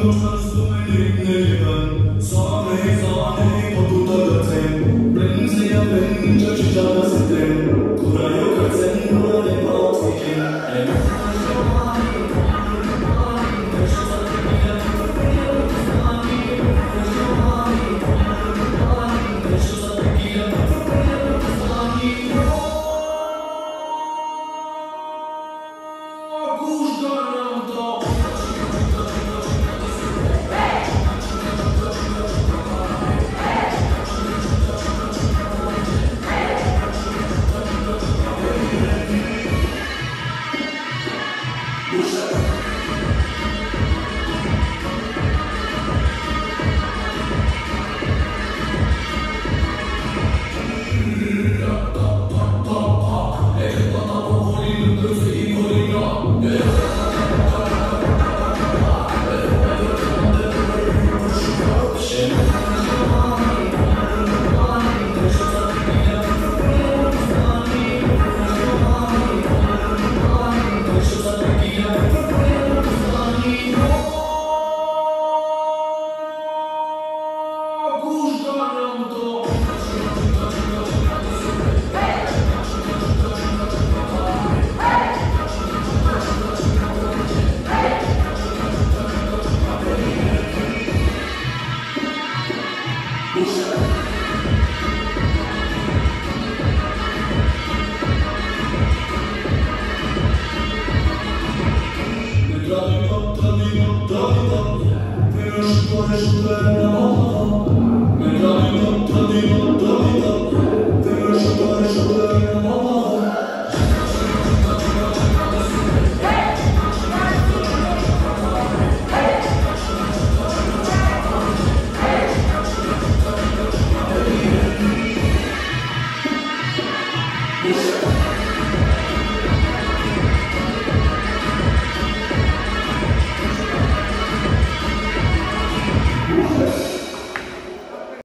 Santo, Santo eres. Who's